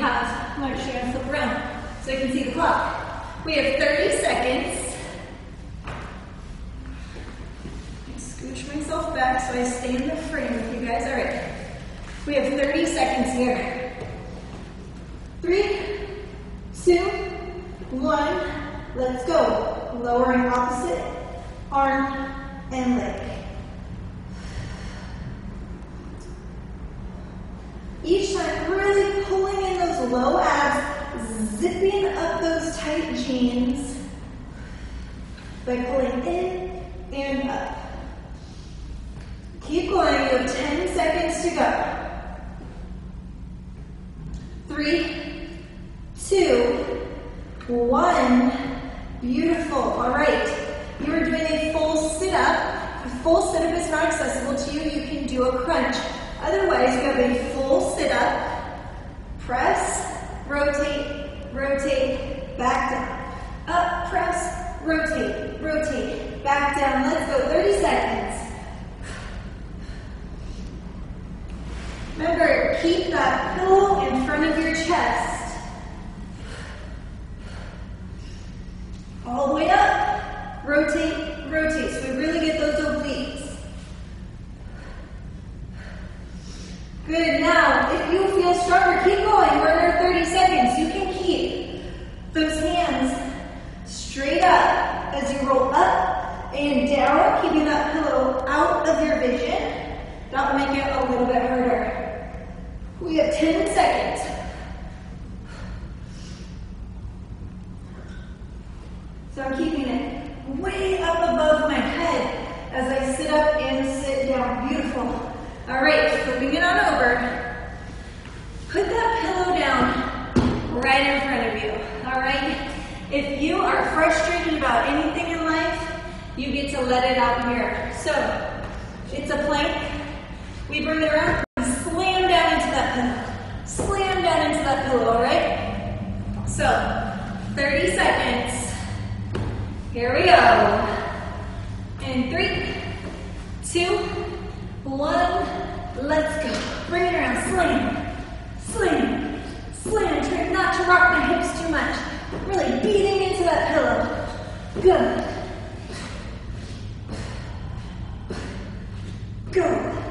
have, I'm flip around so you can see the clock. We have 30 seconds. Scooch myself back so I stay in the frame with you guys. All right, we have 30 seconds here. Three, two, one, let's go. Lowering opposite arm and leg. Each time, really pulling in those low abs, zipping up those tight jeans by pulling in and up. Keep going, you have 10 seconds to go. Three, two, one. Beautiful. All right. You are doing a full sit up. If full sit up is not accessible to you, you can do a crunch. Otherwise, you have a full sit up. Press, rotate, rotate, back down. Up, press, rotate, rotate, back down. Let's go. 30 seconds. Remember, keep that pillow in front of your chest. All the way up. Rotate, rotate. So we really get those obliques. Good. Now, if you feel stronger, keep going. We're under 30 seconds. You can keep those hands straight up as you roll up and down, keeping that pillow out of your vision. That will make it a little bit harder. We have 10 seconds. So I'm keeping it way up above my head as I sit up and sit down. Beautiful. All right, flipping it on over. Put that pillow down right in front of you. All right? If you are frustrated about anything in life, you get to let it out here. So, it's a plank. We bring it around and slam down into that pillow. Slam down into that pillow, all right? So, 30 seconds. Here we go. In three, two, one, let's go. Bring it around, slam, slam, slam. Try not to rock the hips too much. Really beating into that pillow. Good. Go.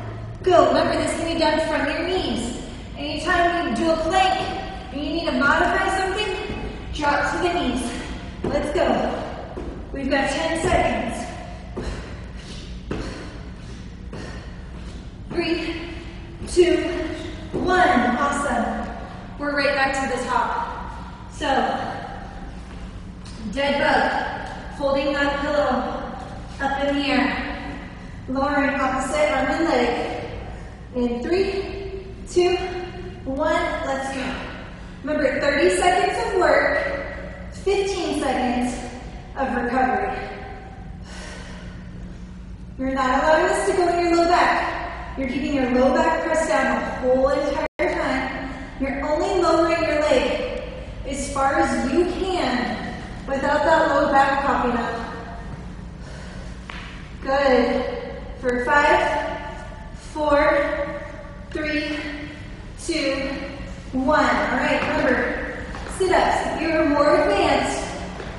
Go. Remember, this can be done from your knees. Anytime you do a plank and you need to modify something, drop to the knees. Let's go. We've got 10 seconds. Three, two, one. Awesome. We're right back to the top. So, dead bug, holding that pillow up in the air, lowering opposite arm and leg. In three, two, one, let's go. Remember, 30 seconds of work, 15 seconds of recovery. You're not allowing this to go in your low back. You're keeping your low back pressed down the whole entire time. You're only lowering your leg as far as you can without that low back popping up. Good. For five, four, three, two, one. All right, remember, sit ups. If you're more advanced,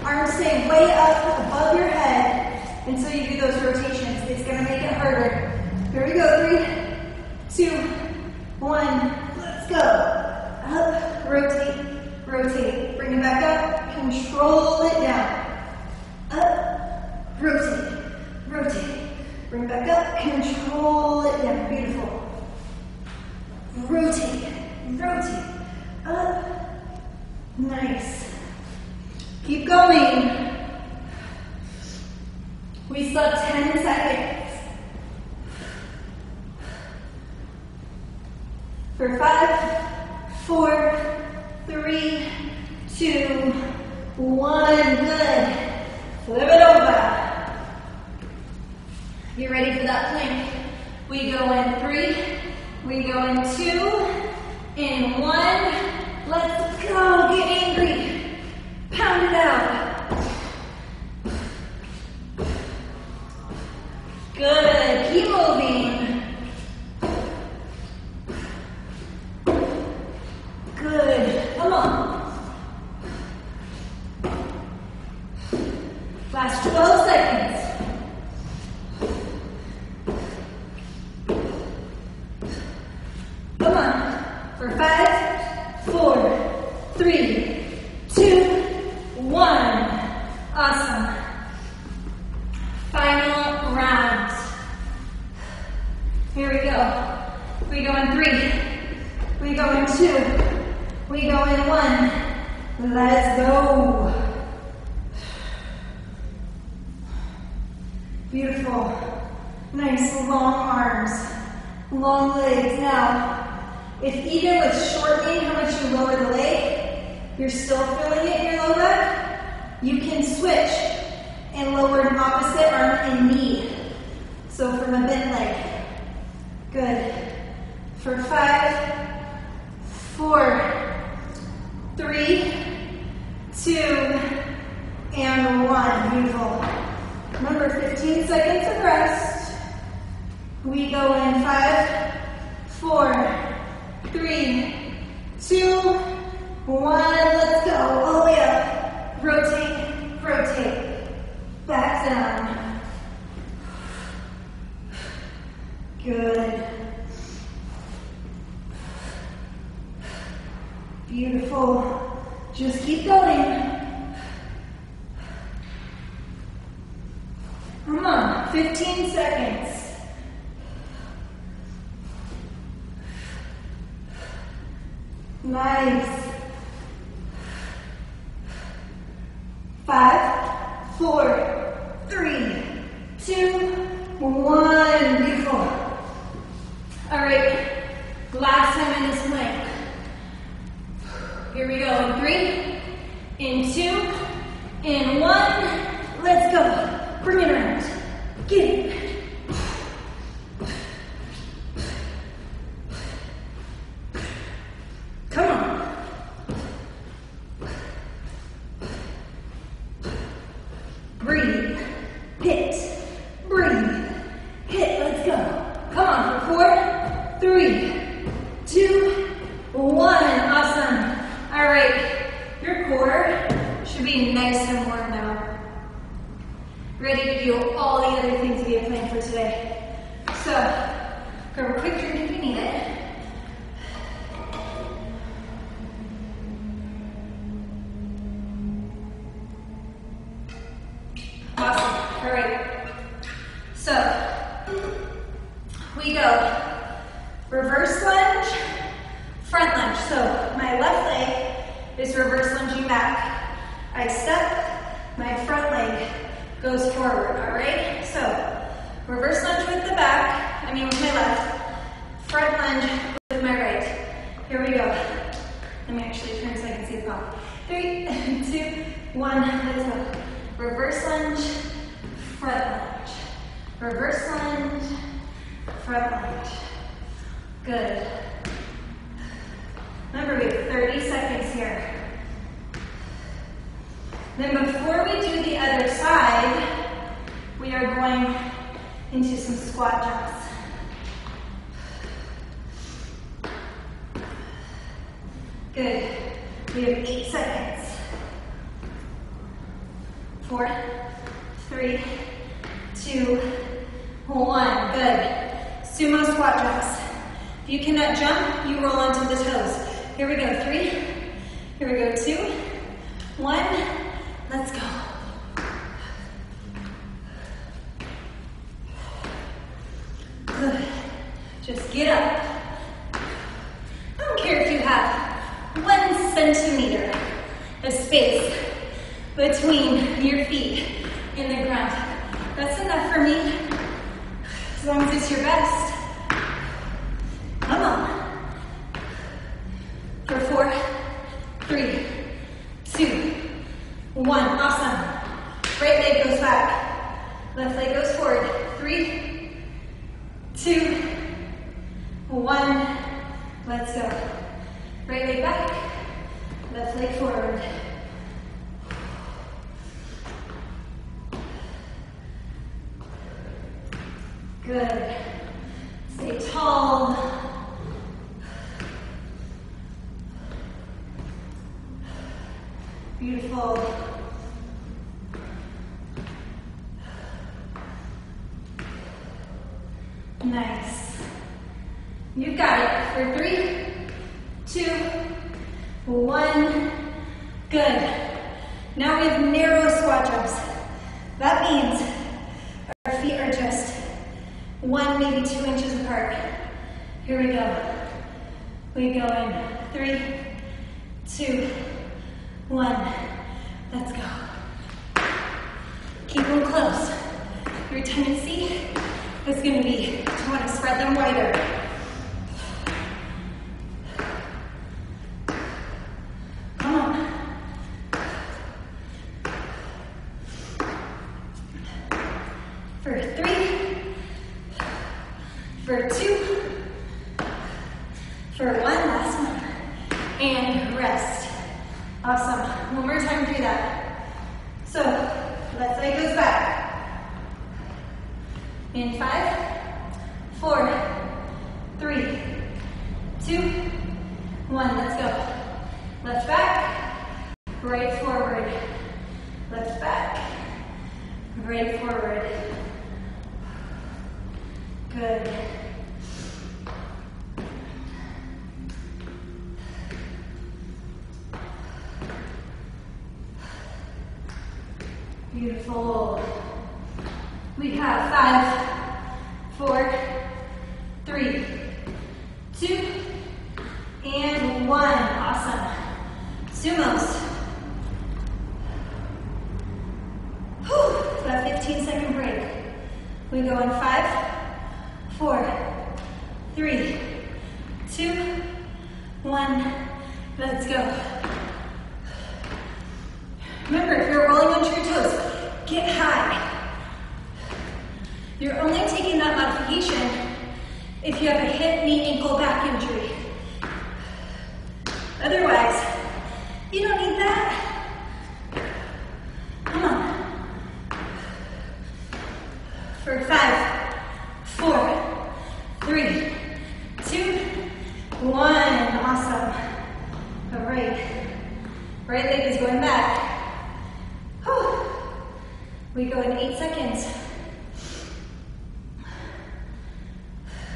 arms stay way up above your head until you do those rotations. It's going to make it harder. Here we go. Three, two, one. Let's go. Up, rotate, rotate. Bring it back up. Control it down. Up, rotate, rotate. Bring back up. Control it down. Beautiful. Rotate, rotate. Up. Nice. Keep going. We still have 10 seconds. For five, four, three, two, one. Good. Flip it over. You ready for that plank? We go in three, we go in two, in one. Let's go. Get angry. Pound it out. Good. Keep moving. Good. Come on. Last 12 seconds. Come on. For five, four, three, two, one. Awesome. Final round. Here we go. We go in three. We go in two. We go in one. Let's go. Beautiful. Nice long arms, long legs. Now, if even with shortening how much you lower the leg, you're still feeling it in your low back, you can switch and lower an opposite arm and knee. So from a bent leg. Good. For five, four, three, two, and one. Beautiful. Remember, 15 seconds of rest. We go in five, four, three, two, one. Let's go. All the way up. Rotate, rotate. Back down. Good. Beautiful. Just keep going. Come on, 15 seconds. Nice. Five, four, three, two, one. Beautiful. All right, last time in this plank. Here we go in three, in two, in one. Let's go. Bring it around. Get it. Let's go. for three, for two, for one, last one, and rest. Awesome. One more time, do that. So, left leg goes back. In five, four, three, two, one. Let's go. Left back, right forward. Left back, right forward. Good. Beautiful. We have five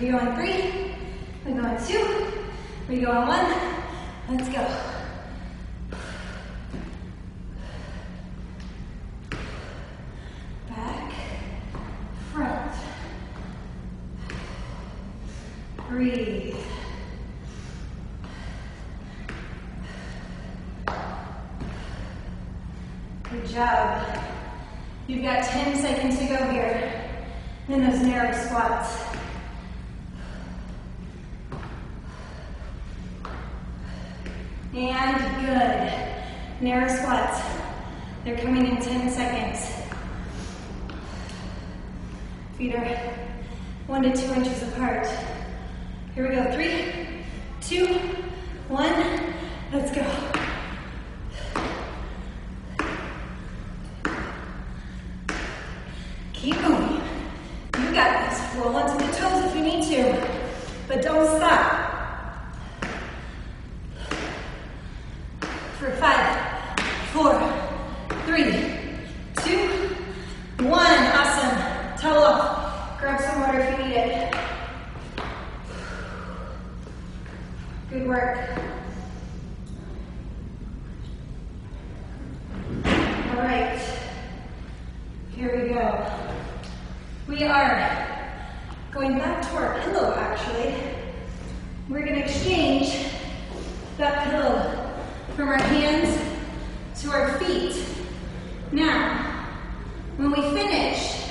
We go on three. We go on two. We go on one. Let's go. Back, front. Breathe. Good job. You've got 10 seconds to go here in those narrow squats. And good. Narrow squats. They're coming in 10 seconds. Feet are one to two inches apart. Here we go. Three, two, one. Let's go. Keep going. You got this. Roll onto the toes if you need to, but don't stop. For five, four, three, two, one. Awesome. Towel off. Grab some water if you need it. Good work. All right. Here we go. We are going back to our pillow actually. We're going to exchange that pillow from our hands to our feet. Now, when we finish,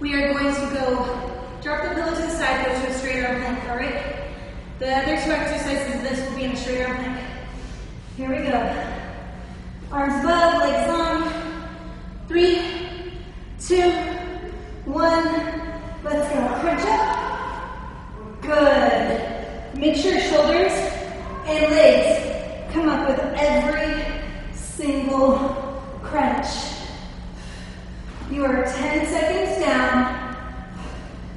we are going to go drop the pillow to the side, go to a straight arm plank, all right? The other two exercises of this will be in a straight arm plank. Here we go. Arms above, legs long. Three, two, one. Let's go. Crunch up. Good. Make sure shoulders and legs come up with every single crunch. You are 10 seconds down.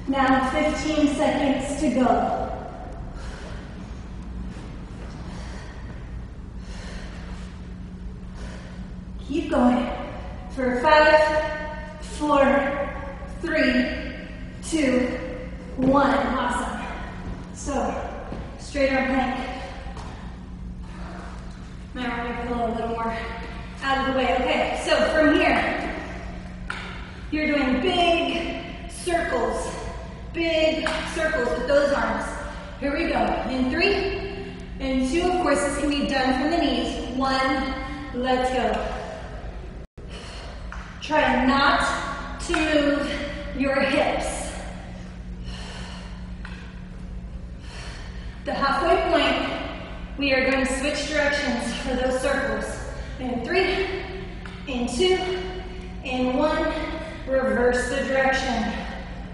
Now 15 seconds to go. Keep going. For five, four, three, two, one. Awesome. So, straight arm plank. Now we're gonna pull a little more out of the way. Okay, so from here, you're doing big circles. Big circles with those arms. Here we go. In three, and two, of course, this can be done from the knees. One, let's go. Try not to move your hips. The halfway point, we are going to switch directions for those circles. In three, in two, in one, reverse the direction.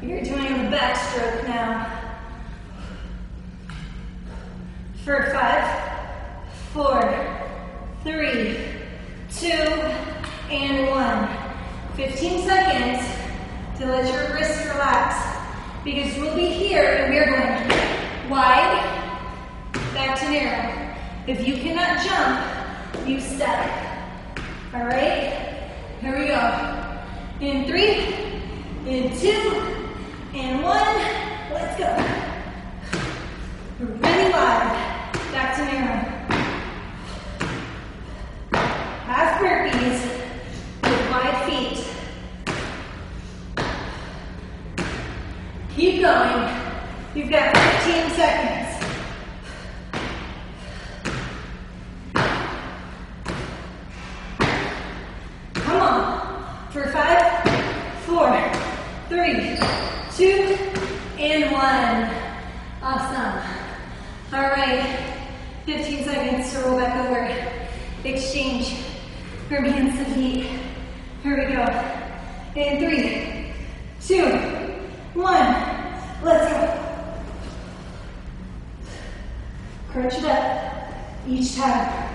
You're doing the backstroke now. For five, four, three, two, and one. 15 seconds to let your wrists relax because we'll be here and we're going wide, back to narrow. If you cannot jump, you step. All right? Here we go. In three, in two, and one. Let's go. Really wide, back to narrow. Half burpees Keep going. You've got 15 seconds. Come on. For five, four, three, two, and one. Awesome. All right. 15 seconds to roll back over. Exchange Grab hands to feet. Here we go. In three, two, one. Let's go. Crunch it up each time.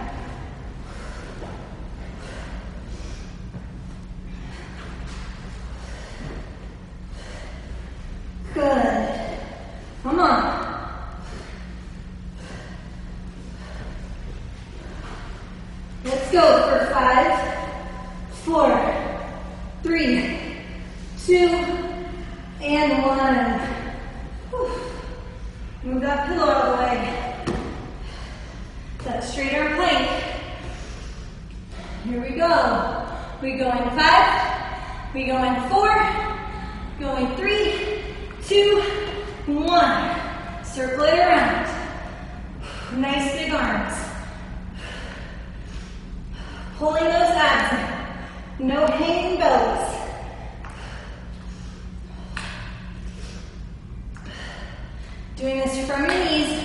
Doing this from your knees,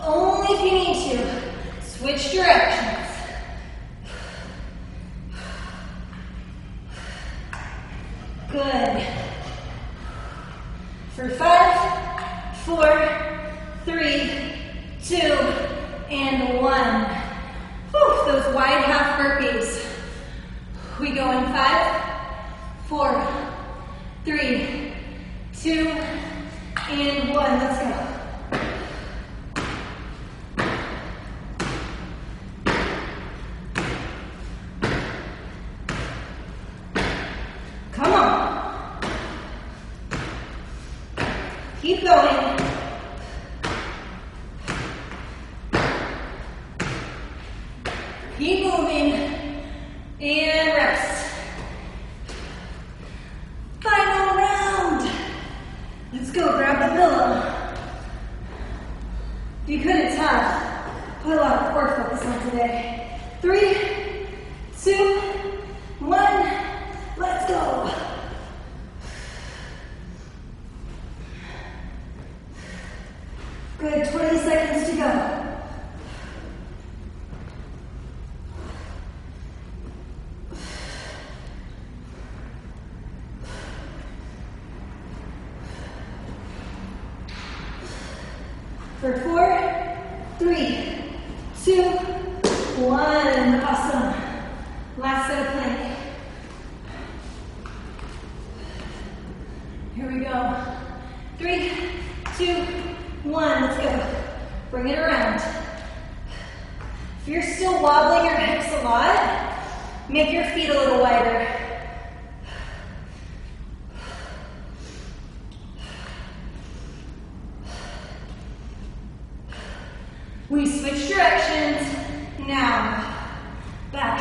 only if you need to. Switch directions. go. Three, two, one, let's go. Bring it around. If you're still wobbling your hips a lot, make your feet a little wider. We switch directions. Now, back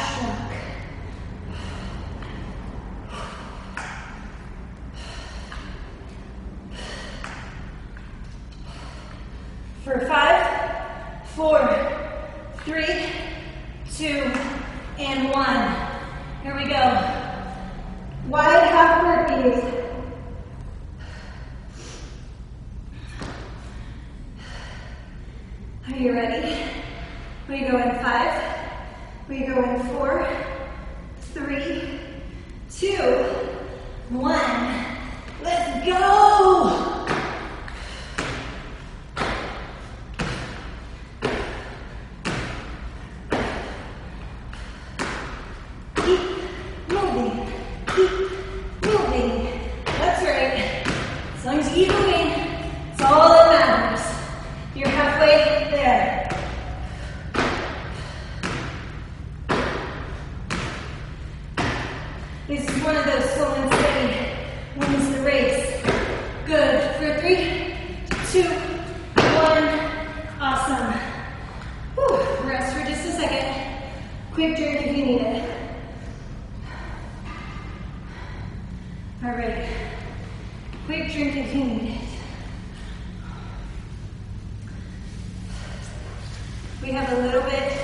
We have a little bit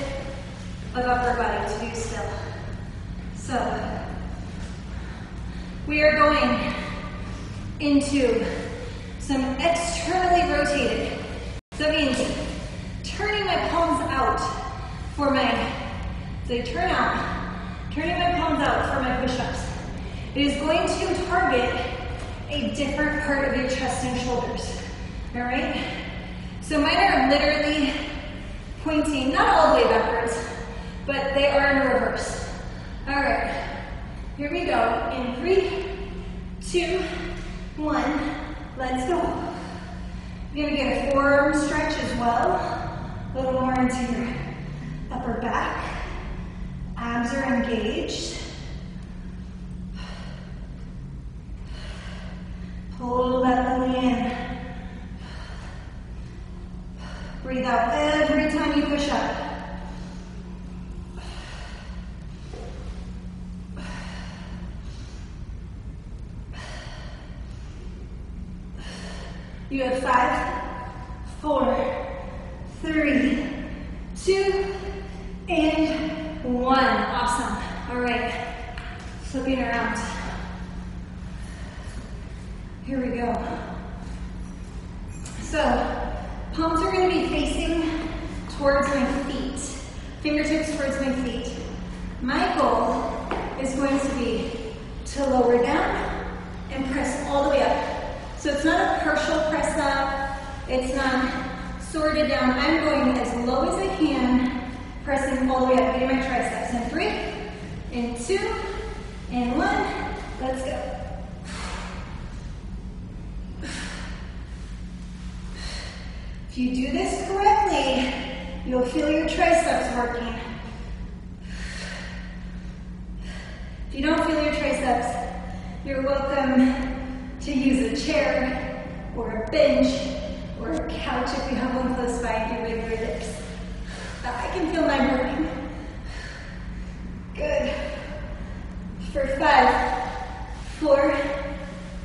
of upper body to do still. So, we are going into some externally rotated. So that means turning my palms out for my, so turn out, turning my palms out for my push-ups. It is going to target a different part of your chest and shoulders. All right? So mine are literally pointing, not all the way backwards, but they are in reverse. All right, here we go. In three, two, one, let's go. You're gonna get a forearm stretch as well. A little more into your upper back. Abs are engaged. Pull that belly in. Breathe out every time you push up. You have five, four, three, two, and one. Awesome. All right. Flipping around. Here we go. So, palms are going to be facing towards my feet, fingertips towards my feet. My goal is going to be to lower down and press all the way up. So it's not a partial press up, it's not sorted down. I'm going as low as I can, pressing all the way up, getting my triceps. In three, in two, and one. Let's go. You do this correctly, you'll feel your triceps working. If you don't feel your triceps, you're welcome to use a chair or a bench or a couch if you have one close by if you wiggle your hips. Uh, I can feel my working. Good. For five, four,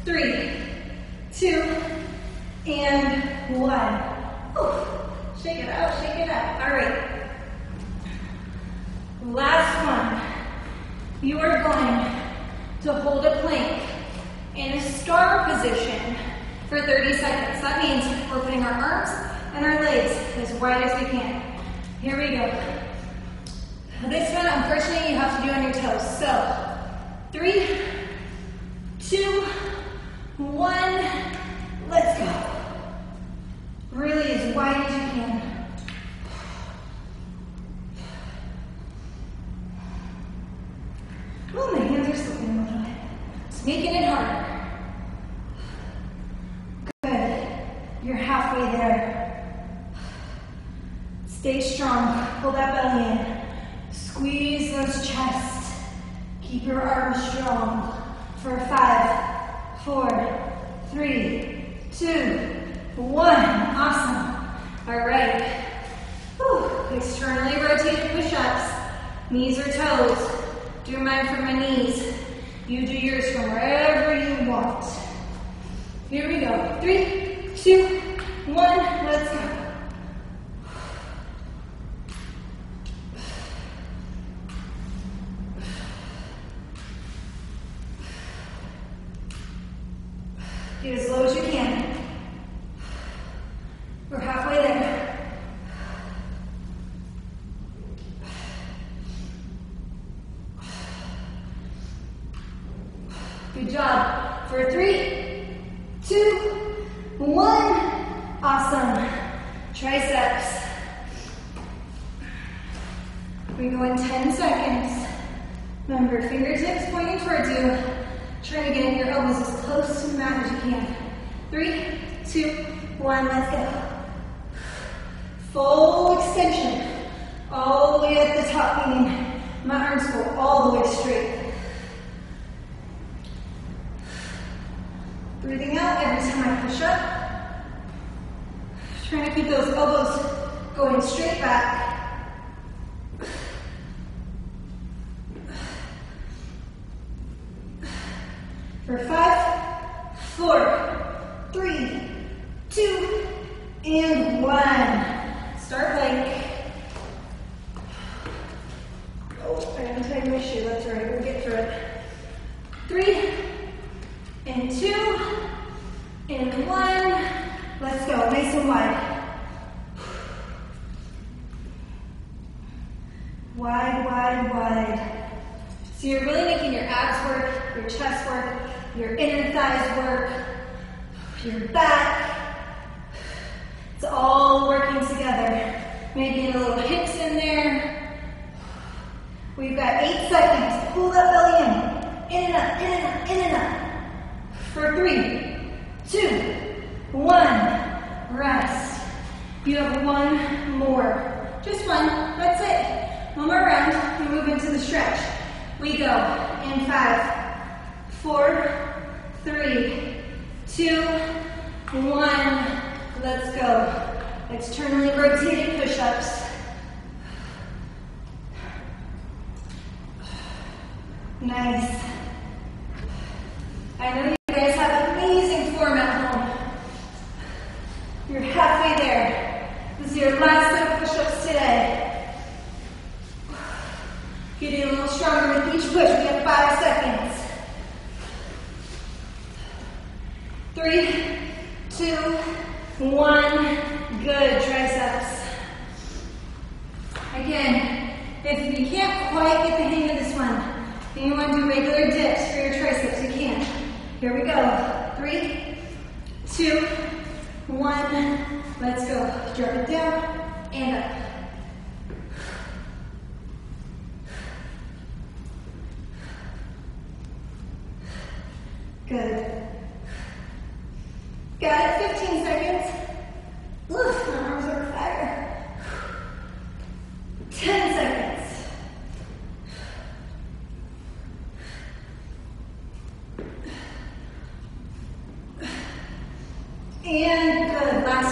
three, two, and one. Shake it out, shake it out. All right. Last one. You are going to hold a plank in a star position for 30 seconds. That means we're putting our arms and our legs as wide as we can. Here we go. This one, unfortunately, you have to do on your toes. So, three, two, one, let's go. Really as wide as you can. Oh, my hands are slipping a little bit. It's making it harder. Good. You're halfway there. Stay strong. Pull that belly in. Squeeze those chests. Keep your arms strong. For five, four, three, two, one. Awesome. All right. Whew. Externally rotated push-ups. Knees or toes. Do mine from my knees. You do yours from wherever you want. Here we go. Three, two, one, let's go. Get as low as you can. We're halfway there. Good job. For three, two, one. Awesome. Triceps. We go in 10 seconds. Remember, fingertips pointing towards you. Try to get your elbows as close to the mat as you can. Three, two, one, let's go. Full extension. All the way at the top, meaning my arms go all the way straight. Breathing out every time I push up. Trying to keep those elbows going straight back. For five, four, three, two, and one. Start plank. Oh, I untied my shoe. That's all right. We'll get through it. Three, and two, and one. Let's go, nice and wide. wide, wide. So you're really making your abs work, your chest work, your work, your back. It's all working together. Maybe a little hips in there. We've got eight seconds. Pull that belly in. In and up, in and up, in and up. For three, two, one. Rest. You have one more. Just one. That's it. One more round. We move into the stretch. We go in five, four, three, two, one. Let's go. Externally rotated push-ups. Nice. I know you guys have amazing form at home. You're halfway there. This is your last set of push-ups today. Getting a little stronger with each push. We have five seconds. Three, two, one. Good, triceps. Again, if you can't quite get the hang of this one, then you want to do regular dips for your triceps, you can. Here we go. Three, two, one. Let's go. Drop it down and up. Good. Got it. 15 seconds. Oof, my arms are fire. 10 seconds. And good, last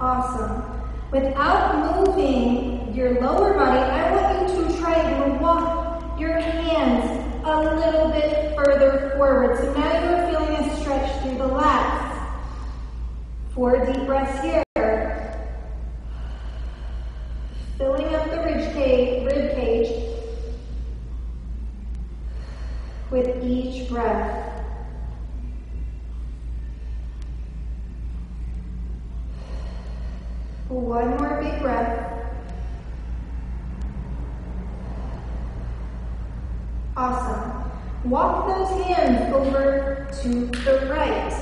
Awesome. Without moving your lower body, I want you to try to walk your hands a little bit further forward. So now you're feeling a stretch through the lats. Four deep breaths here. Filling up the rib cage, rib cage with each breath. One more big breath. Awesome. Walk those hands over to the right.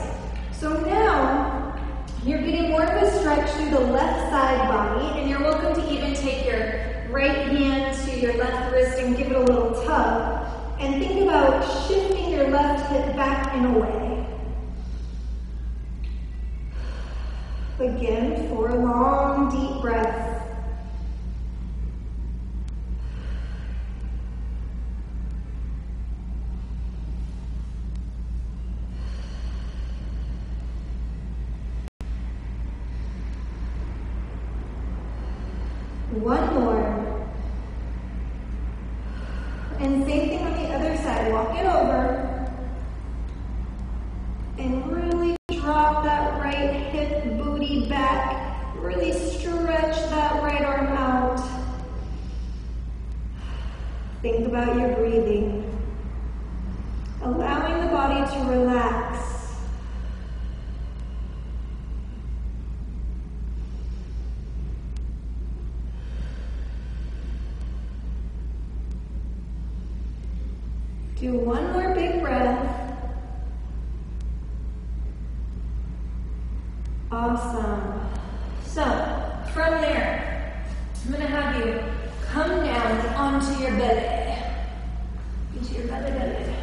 So now you're getting more of a stretch through the left side body, and you're welcome to even take your right hand to your left wrist and give it a little tug. And think about shifting your left hip back and away. Again, for a long, Do one more big breath. Awesome. So, from there, I'm going to have you come down onto your belly. Into your belly, belly.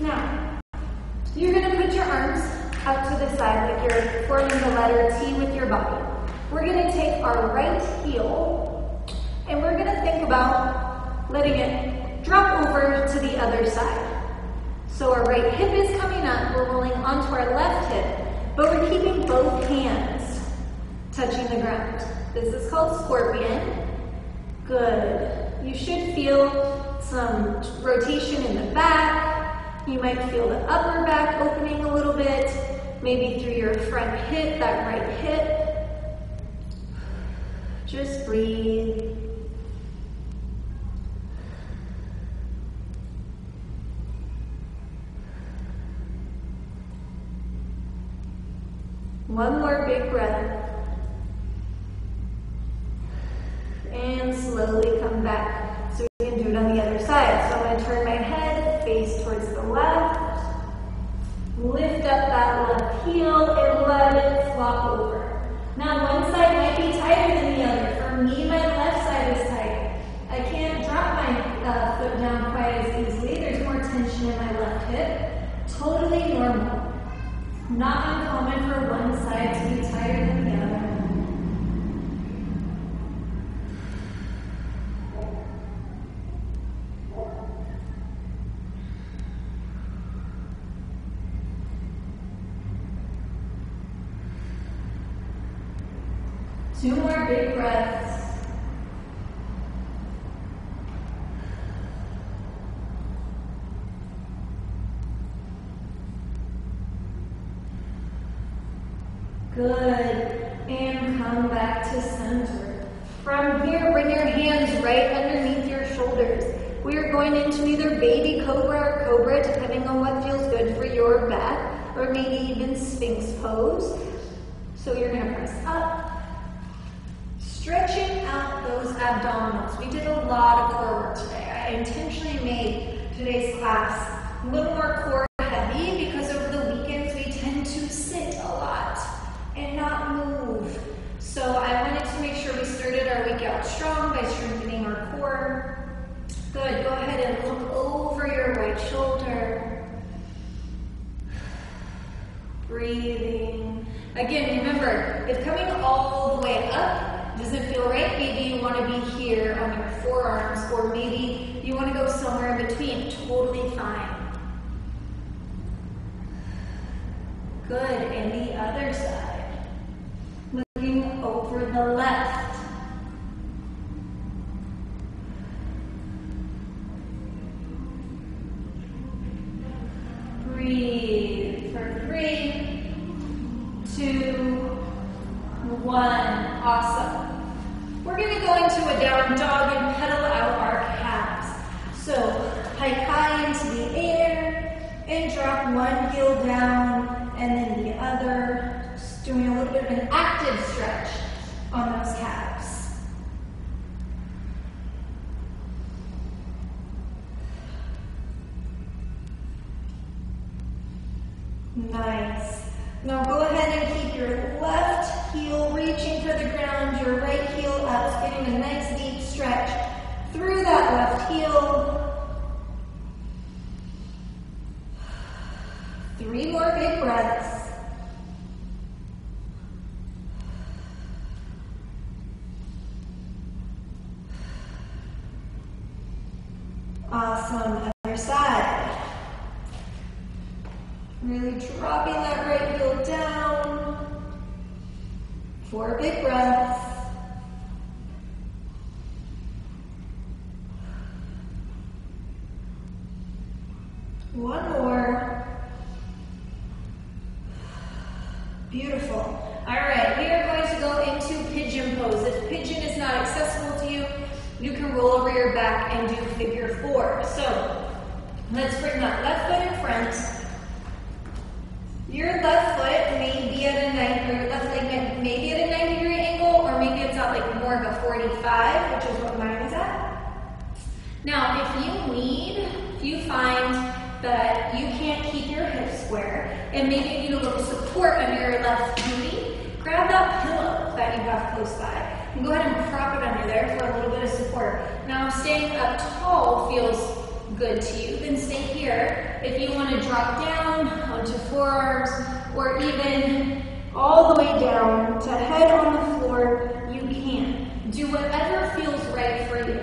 Now, you're going to put your arms out to the side like you're forming the letter T with your body. We're going to take our right heel and we're going to think about letting it over to the other side. So our right hip is coming up, we're rolling onto our left hip, but we're keeping both hands touching the ground. This is called scorpion. Good. You should feel some rotation in the back. You might feel the upper back opening a little bit, maybe through your front hip, that right hip. Just breathe. One more big breath. And slowly come back. So we can do it on the other side. So I'm going to turn my head, face towards the left. Lift up that left heel and let it flop over. Now one side might be tighter than the other. For me, my left side is tight. I can't drop my uh, foot down quite as easily. There's more tension in my left hip. Totally normal. Not uncommon for one side to be tighter than the other. Two more big breaths. Good. And come back to center. From here, bring your hands right underneath your shoulders. We are going into either baby cobra or cobra, depending on what feels good for your back, or maybe even sphinx pose. And drop one heel down and then the other. Just doing a little bit of an active stretch on those calves. Nice. Now go ahead and keep your left heel reaching for the ground, your right heel up, getting a nice deep stretch through that left heel. Three more big breaths. Awesome. Other side. Really dropping that right heel down. Four big breaths. One more. Beautiful. All right, we are going to go into pigeon pose. If pigeon is not accessible to you, you can roll over your back and do figure four. So let's bring that left foot in front. Your left foot may be at a 90, or left leg may be at a 90 degree angle, or maybe it's at like more of a 45, which is what mine is at. Now, if you need, if you find that you can't keep your hips square, and maybe you need a little support under your left booty, grab that pillow that you have close by. And go ahead and prop it under there for a little bit of support. Now, staying up tall feels good to you, then stay here. If you want to drop down onto forearms or even all the way down to head on the floor, you can. Do whatever feels right for you.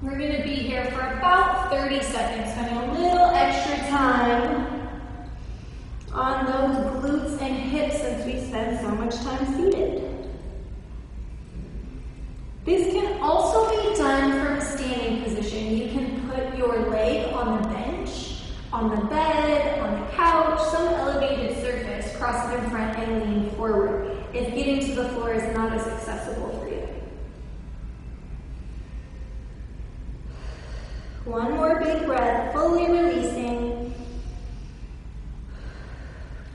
We're going to be here for about 30 seconds, spending a little extra time on those glutes and hips since we spend so much time seated. This can also be done from a standing position. You can put your leg on the bench, on the bed, on the couch, some elevated it in front and lean forward if getting to the floor is not as accessible for you. One more big breath, fully releasing.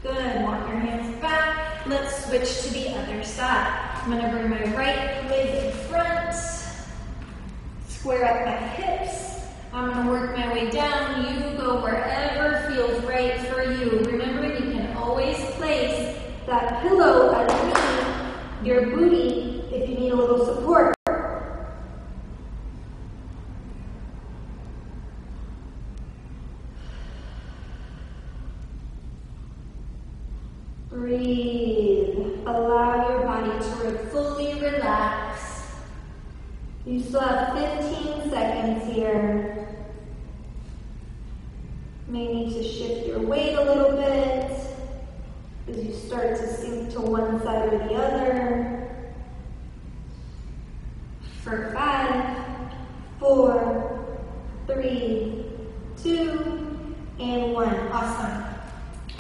Good, walk your hands back. Let's switch to the other side. I'm going to bring my right leg in front, square up my hips. I'm going to work my way down. You go wherever feels right for you. Remember, always place that pillow underneath your booty if you need a little support. Breathe. Allow your body to fully relax. You still have 15 seconds here. May need to shift your weight a little bit as you start to sink to one side or the other. For five, four, three, two, and one. Awesome.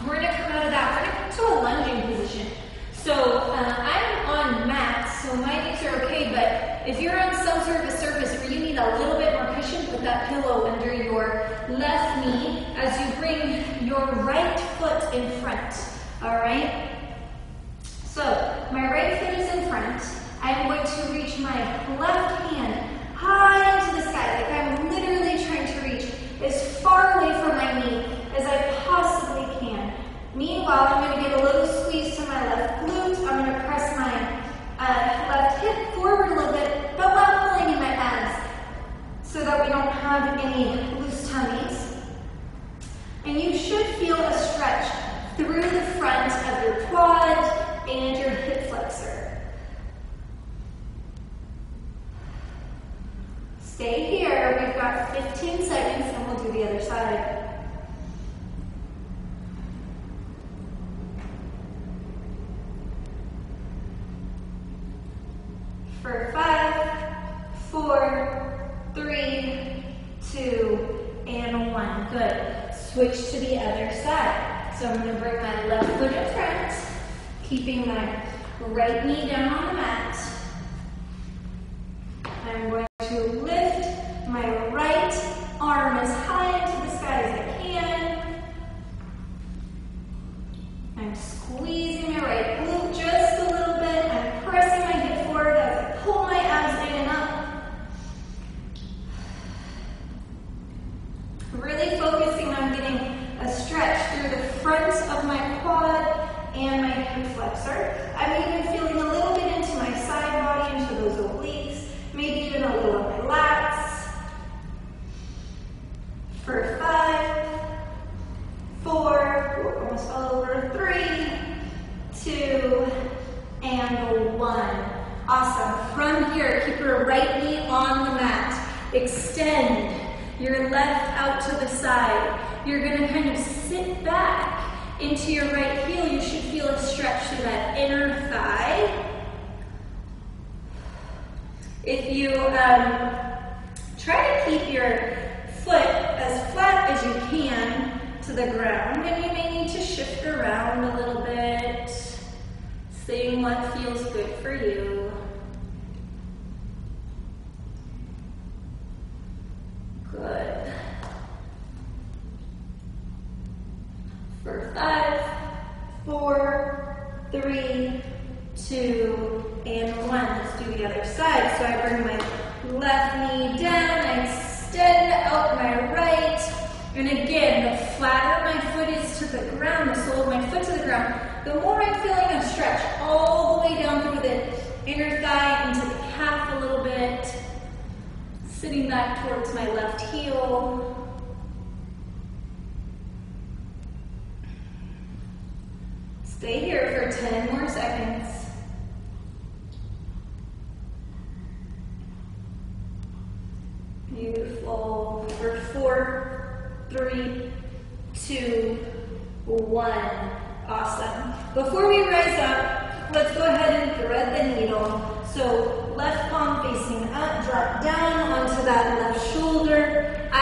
We're going to come out of that. We're going to come to a lunging position. So uh, I'm on mats, so my knees are okay, but if you're on some sort of a surface where you need a little bit more cushion, put that pillow under your left knee as you bring your right foot in front. All right? So my right foot is in front. I'm going to reach my left hand high into the sky, like I'm literally trying to reach as far away from my knee as I possibly can. Meanwhile, I'm going to give a little squeeze to my left glute. I'm going to press my uh, left hip forward a little bit, but not pulling in my abs so that we don't have any loose tummies. And you should feel a stretch through the front of your quad and your hip flexor. Stay here. We've got 15 seconds and we'll do the other side. For five, four, three, two, and one. Good. Switch to the other side. So I'm going to bring my left foot in front, keeping my right knee down on the mat. side. You're going to kind of sit back into your right heel. You should feel a stretch through that inner thigh. If you um, try to keep your foot as flat as you can to the ground, and you may need to shift around a little bit, seeing what feels good for you. the more I'm feeling, I'm stretched all the way down through the inner thigh into the calf a little bit, sitting back towards my left heel.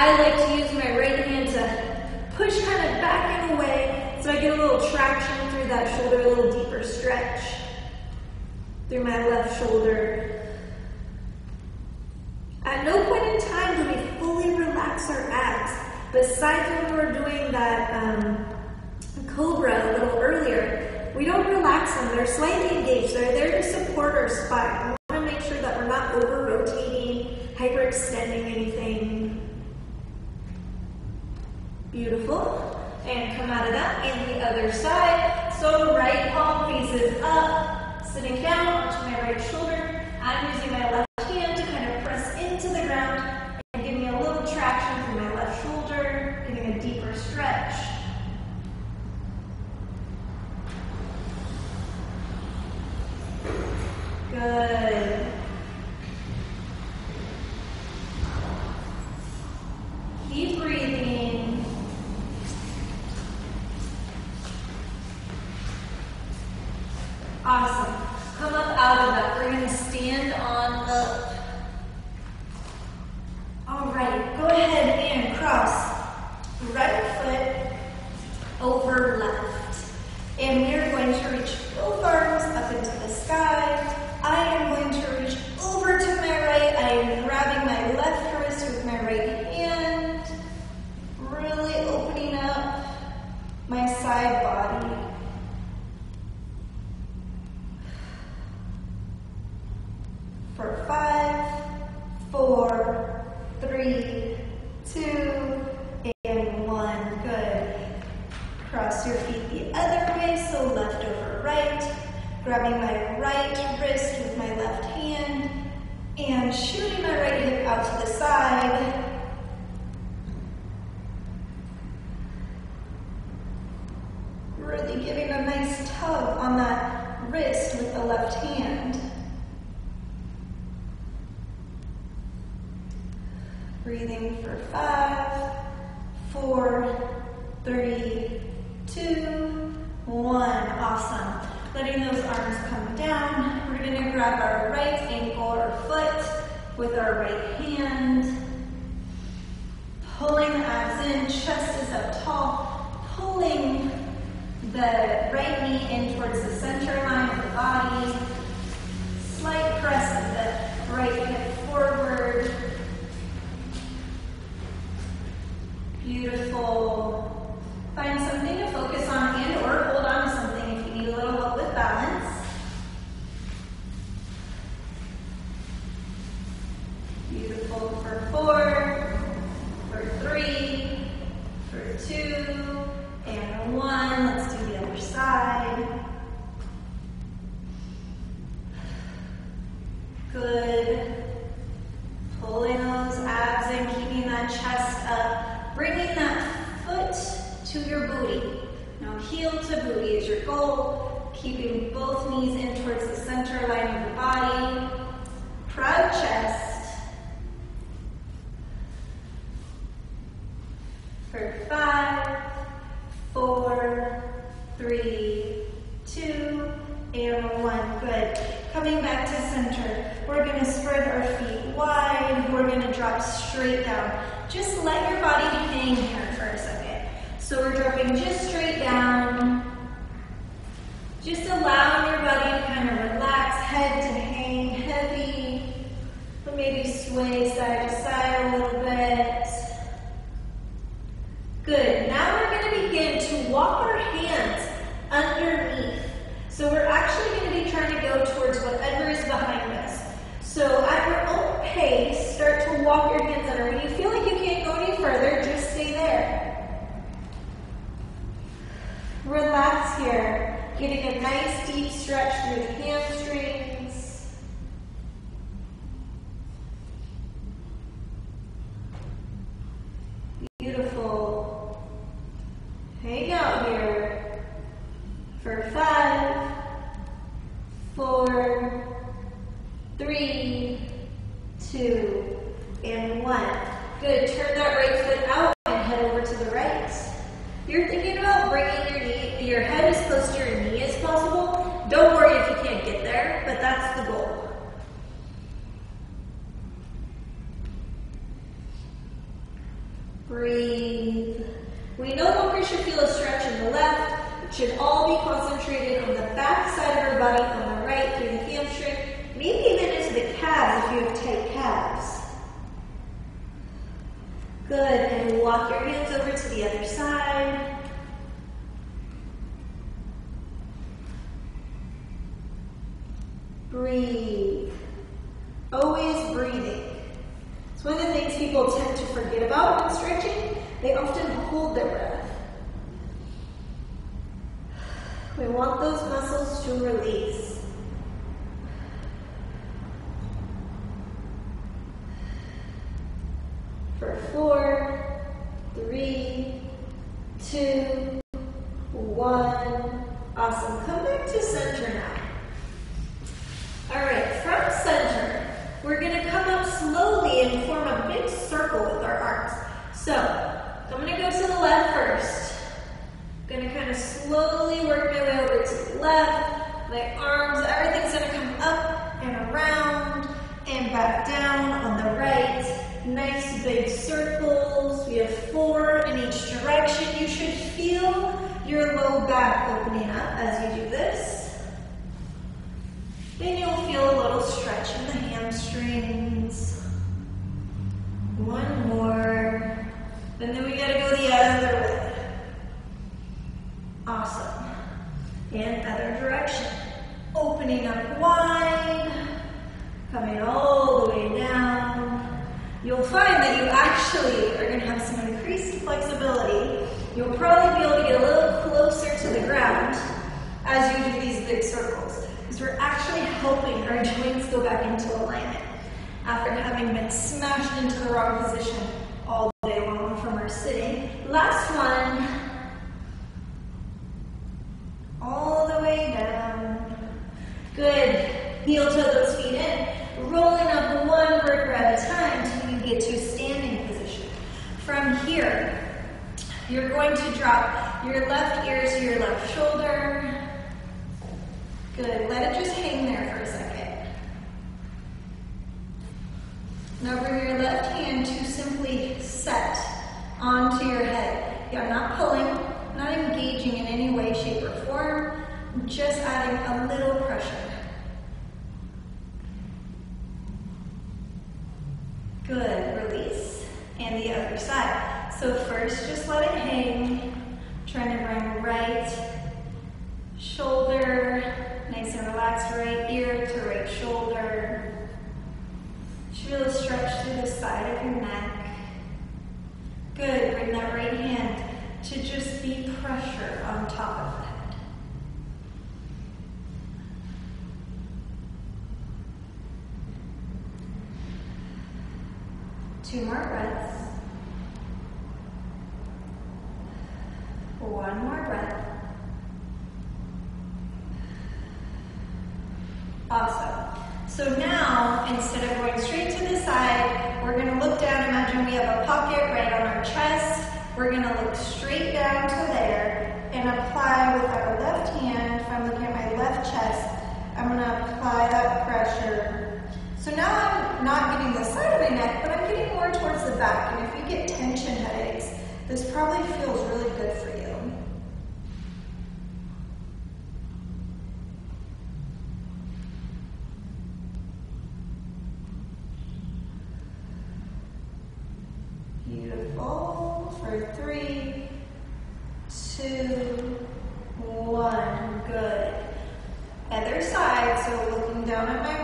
I like to use my right hand to push kind of back and away so I get a little traction through that shoulder, a little deeper stretch through my left shoulder. At no point in time do we fully relax our abs. Besides when we were doing that um, cobra a little earlier, we don't relax them. They're slightly engaged. They're there to support our spine. and come out of that and the other side. So right palm faces up, sitting down onto my right shoulder. I'm using my left Cross your feet the other way, so left over right. Grabbing my right wrist with my left hand and shooting my right hip out to the side. Coming back to center, we're going to spread our feet wide. We're going to drop straight down. Just let your body hang here for a second. So we're dropping just straight down. Just allowing your body to kind of relax, head to hang heavy, but maybe sway side here. Getting a nice deep stretch through the hamstrings. Beautiful. Hang out here for five, four, three, two, and one. Good. Turn that right foot out and head over to the right. You're thinking about bringing your knee, your head as close to your knee as possible. Don't worry if you can't get there, but that's the goal. Breathe. We no longer should feel a stretch in the left. It should all be concentrated on the back side of our body on the right through the hamstring, maybe even into the calves if you have tight calves. Good, and walk your hands over to the other side. Always breathing. It's one of the things people tend to forget about when stretching. They often hold their breath. We want those muscles to release. For four, three, two, one. Awesome. Come back to center now. All right, from center, we're going to come up slowly and form a big circle with our arms. So, I'm going to go to the left first. I'm going to kind of slowly work my way over to the left. My arms, everything's going to come up and around and back down on the right. Nice big circles. We have four in each direction. You should feel your low back opening up as you do this. Then you'll feel a little stretch in the hamstrings. One more. And then we gotta go the other way. Awesome. And other direction. Opening up wide. Coming all the way down. You'll find that you actually are gonna have some increased flexibility. You'll probably be able to get a little closer to the ground as you do these big circles is we're actually helping our joints go back into alignment after having been smashed into the wrong position all day long from our sitting. Last one. All the way down. Good. Heel toe those feet in. Rolling up one vertebra at a time until you get to a standing position. From here, you're going to drop your left ear to your left shoulder. Good. Let it just hang there for a second. Now bring your left hand to simply set onto your head. You're not pulling, not engaging in any way, shape, or form, just adding a little pressure. Good. Release. And the other side. So first, just let it hang. Trying to bring right shoulder Nice and relaxed right ear to right shoulder. Just really stretch through the side of your neck. Good. Bring that right hand to just be pressure on top of that. Two more breaths. One more breath. Awesome. So now, instead of going straight to the side, we're going to look down. Imagine we have a pocket right on our chest. We're going to look straight down to there and apply with our left hand. If I'm looking at my left chest, I'm going to apply that pressure So now I'm not getting the side of my neck, but I'm getting more towards the back. And if you get tension headaches, this probably feels really good for you. Beautiful. For three, two, one. Good. Other side, so looking